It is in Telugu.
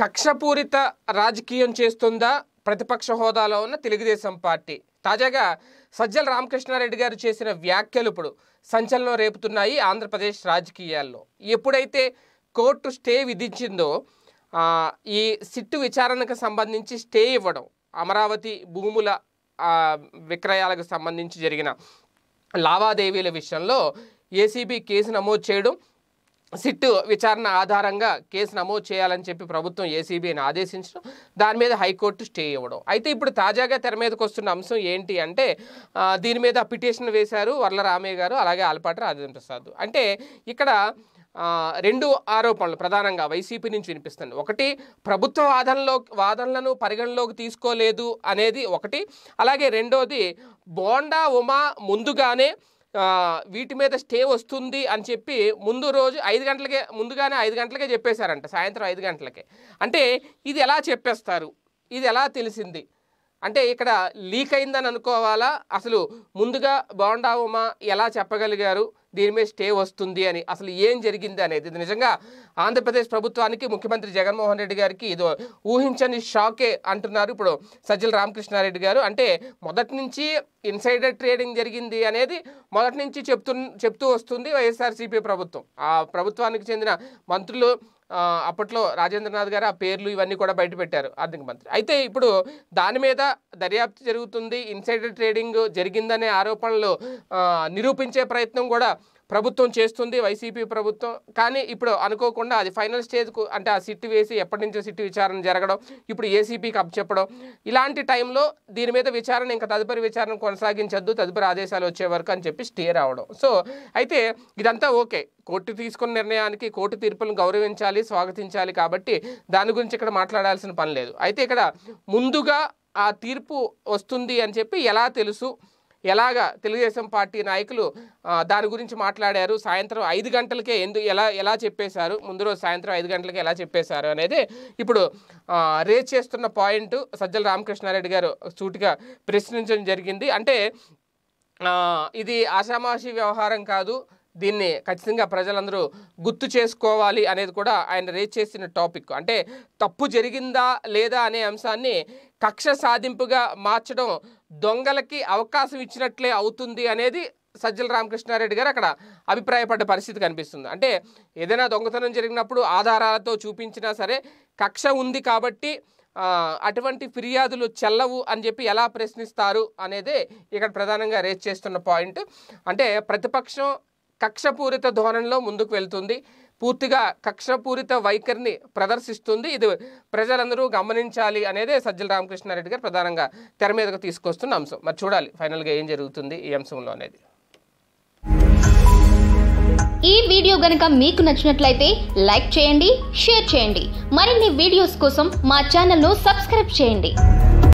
కక్షపూరిత రాజకీయం చేస్తుందా ప్రతిపక్ష హోదాలో ఉన్న తెలుగుదేశం పార్టీ? తాజాగా సజ్జల రామకృష్ణారెడ్డి గారు చేసిన వ్యాఖ్యలు ఇప్పుడు సంచలనం రేపుతున్నాయి ఆంధ్రప్రదేశ్ రాజకీయాల్లో. ఎప్పుడైతే కోర్టు స్టే విధించిందో ఈ సిట్టు విచారణకు సంబంధించి స్టే ఇవ్వడం అమరావతి భూముల విక్రయాలకు సంబంధించి జరిగిన లావాదేవీల విషయంలో ఏసీబీ కేసు నమోదు చేయడం సిట్టు విచారణ ఆధారంగా కేసు నమోదు చేయాలని చెప్పి ప్రభుత్వం ఏసీబీని ఆదేశించడం దాని మీద హైకోర్టు స్టే ఇవ్వడం. అయితే ఇప్పుడు తాజాగా తెర మీదకి వస్తున్న అంశం ఏంటి అంటే దీని మీద పిటిషన్ వేశారు వర్ల రామయ్య గారు అలాగే ఆలపాటి రాజేంద్ర ప్రసాద్. అంటే ఇక్కడ రెండు ఆరోపణలు ప్రధానంగా వైసీపీ నుంచి వినిపిస్తుంది ఒకటి ప్రభుత్వ వాదనలో వాదనలను పరిగణలోకి తీసుకోలేదు అనేది ఒకటి. అలాగే రెండోది బోండా ఉమా ముందుగానే వీటి మీద స్టే వస్తుంది అని చెప్పి ముందు రోజు ఐదు గంటలకే ముందుగానే ఐదు గంటలకే చెప్పేశారంట సాయంత్రం ఐదు గంటలకే. అంటే ఇది ఎలా చెప్పేస్తారు? ఇది ఎలా తెలిసింది? అంటే ఇక్కడ లీక్ అయిందని అనుకోవాలా? అసలు ముందుగా బోండా ఉమా ఎలా చెప్పగలిగారు? దీని మీద స్టే వస్తుంది అని. అసలు ఏం జరిగింది అనేది. ఇది నిజంగా ఆంధ్రప్రదేశ్ ప్రభుత్వానికి ముఖ్యమంత్రి జగన్మోహన్ రెడ్డి గారికి ఇది ఊహించని షాకే అంటున్నారు ఇప్పుడు సజ్జల రామకృష్ణారెడ్డి గారు. అంటే మొదటి నుంచి ఇన్సైడర్ ట్రేడింగ్ జరిగింది అనేది మొదటి నుంచి చెప్తు చెప్తూ వస్తుంది వైఎస్ఆర్సీపీ ప్రభుత్వం. ఆ ప్రభుత్వానికి చెందిన మంత్రులు అప్పట్లో రాజేంద్రనాథ్ గారు ఆ పేర్లు ఇవన్నీ కూడా బయట పెట్టారు ఆర్థిక మంత్రి. అయితే ఇప్పుడు దాని మీద దర్యాప్తు జరుగుతుంది ఇన్సైడర్ ట్రేడింగ్ జరిగిందనే ఆరోపణలు నిరూపించే ప్రయత్నం కూడా ప్రభుత్వం చేస్తుంది వైసీపీ ప్రభుత్వం. కానీ ఇప్పుడు అనుకోకుండా అది ఫైనల్ స్టేజ్కు అంటే ఆ సిట్ వేసి ఎప్పటి నుంచో సిట్ విచారణ జరగడం ఇప్పుడు ఏసీపీకి అప్పచెప్పడం ఇలాంటి టైంలో దీని మీద విచారణ ఇంకా తదుపరి విచారణ కొనసాగించద్దు తదుపరి ఆదేశాలు వచ్చే వరకు అని చెప్పి స్టే రావడం. సో అయితే ఇదంతా ఓకే. కోర్టు తీసుకున్న నిర్ణయానికి కోర్టు తీర్పులను గౌరవించాలి స్వాగతించాలి కాబట్టి దాని గురించి ఇక్కడ మాట్లాడాల్సిన పని లేదు. అయితే ఇక్కడ ముందుగా ఆ తీర్పు వస్తుంది అని చెప్పి ఎలా తెలుసు? ఎలాగా తెలుగుదేశం పార్టీ నాయకులు దాని గురించి మాట్లాడారు సాయంత్రం ఐదు గంటలకే ఎందు ఎలా ఎలా చెప్పేశారు ముందు రోజు సాయంత్రం ఐదు గంటలకే ఎలా చెప్పేశారు అనేది ఇప్పుడు రేజ్ చేస్తున్న పాయింట్ సజ్జల రామకృష్ణారెడ్డి గారు సూటిగా ప్రశ్నించడం జరిగింది. అంటే ఇది ఆషామాషి వ్యవహారం కాదు దీన్ని ఖచ్చితంగా ప్రజలందరూ గుర్తు చేసుకోవాలి అనేది కూడా ఆయన రేజ్ చేసిన టాపిక్. అంటే తప్పు జరిగిందా లేదా అనే అంశాన్ని కక్ష సాధింపుగా మార్చడం దొంగలకి అవకాశం ఇచ్చినట్లే అవుతుంది అనేది సజ్జల రామకృష్ణారెడ్డి గారు అక్కడ అభిప్రాయపడ్డ పరిస్థితి కనిపిస్తుంది. అంటే ఏదైనా దొంగతనం జరిగినప్పుడు ఆధారాలతో చూపించినా సరే కక్ష ఉంది కాబట్టి అటువంటి ఫిర్యాదులు చెల్లవు అని చెప్పి ఎలా ప్రశ్నిస్తారు అనేదే ఇక్కడ ప్రధానంగా రేజ్ చేస్తున్న పాయింట్. అంటే ప్రతిపక్షం కక్షపూరిత ధోరణిలో ముందుకు వెళ్తుంది. పూర్తిగా కక్షపూరిత వైఖరిని ప్రదర్శిస్తుంది. ఇది ప్రజలందరూ గమనించాలి అనేదే సజ్జల రామకృష్ణారెడ్డి గారు ప్రధానంగా తెర మీదకు తీసుకొస్తున్న అంశం. మరి చూడాలి ఫైనల్గా ఏం జరుగుతుంది ఈ అంశంలో అనేది. ఈ వీడియో గనక మీకు నచ్చినట్లయితే లైక్ చేయండి షేర్ చేయండి. మరిన్ని వీడియోస్ కోసం మా ఛానల్ను సబ్స్క్రైబ్ చేయండి.